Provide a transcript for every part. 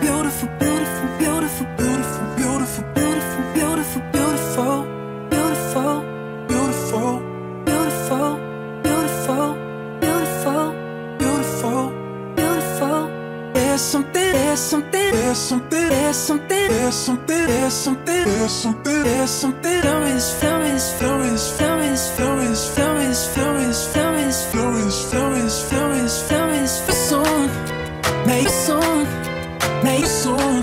beautiful, beautiful, beautiful, beautiful, beautiful, beautiful, beautiful, beautiful, beautiful, beautiful, beautiful, beautiful, beautiful, beautiful, beautiful. There's something, there's something, there's something, there's something, there's something, there's something, there's something, there's something. Flowers, flowers, make a song,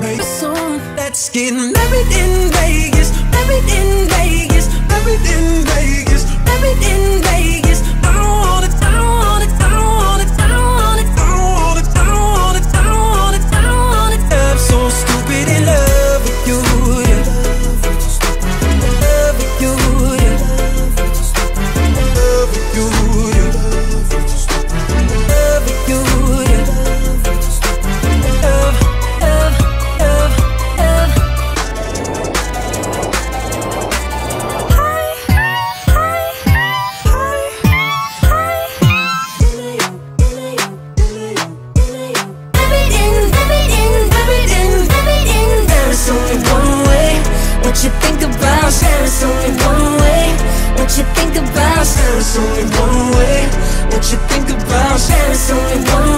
make a song. Let's get married in Vegas, married in Vegas, married in Vegas, married in Vegas. I don't wanna, I don't wanna, I don't wanna, I don't wanna, I don't wanna, I don't wanna, I don't wanna, I don't wanna. I'm so stupid in love with you. Love with you. Love with you, What you think about? There's only one way. What you think about? There's only one way. What you think about? There's only one way.